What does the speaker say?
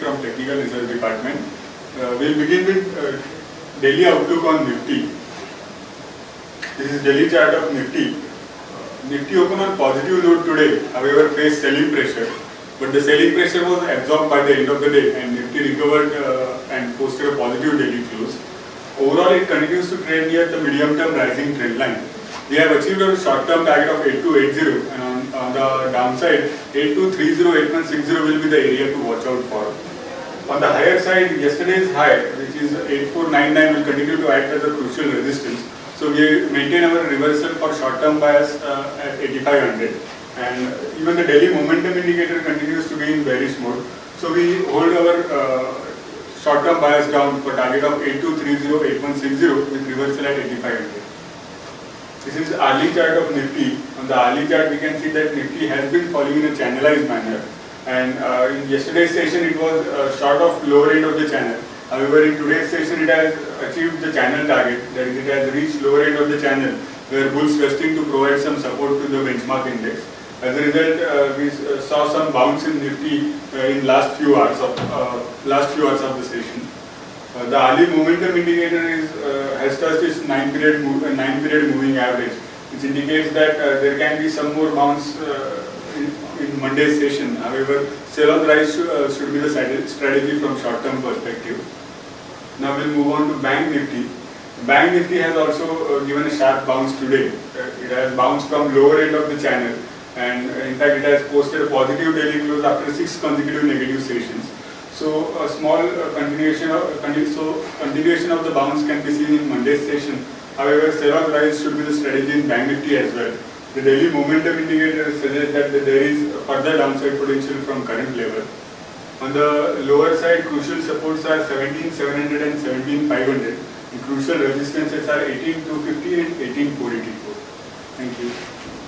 Technical Research Department. Uh, we'll begin with uh, daily outlook on Nifty. This is daily chart of Nifty. Uh, Nifty opened on positive note today, however faced selling pressure. But the selling pressure was absorbed by the end of the day and Nifty recovered uh, and posted a positive daily close. Overall, it continues to trade near the medium-term rising trend line. We have achieved a short-term target of 8280 and on, on the downside, 8230, 8160 will be the area to watch out for. On the higher side, yesterday's high, which is 8499, will continue to act as a crucial resistance. So we maintain our reversal for short-term bias uh, at 8500 and even the daily momentum indicator continues to be in bearish mode. So we hold our uh, short-term bias down for target of 8230, 8160 with reversal at 8500. This is hourly chart of Nifty. On the hourly chart, we can see that Nifty has been following in a channelized manner. And uh, in yesterday's session, it was uh, short of lower end of the channel. However, in today's session, it has achieved the channel target. That is, it has reached lower end of the channel, where bulls resting to provide some support to the benchmark index. As a result, uh, we uh, saw some bounce in Nifty uh, in last few hours of uh, last few hours of the session. The hourly momentum indicator is has touched its nine period nine period moving average, which indicates that there can be some more bounce in Monday's session. However, sell on rise should, uh, should be the strategy from short term perspective. Now we'll move on to Bank Nifty. Bank Nifty has also uh, given a sharp bounce today. Uh, it has bounced from lower end of the channel and in fact it has posted a positive daily close after six consecutive negative sessions. So a small continuation of so continuation of the bounce can be seen in Monday's session. However, sell-on rise should be the strategy in Bank Nifty as well. The daily momentum indicator suggests that there is further downside potential from current level. On the lower side, crucial supports are 17700 and 17500. The crucial resistances are 18250 and 18484. Thank you.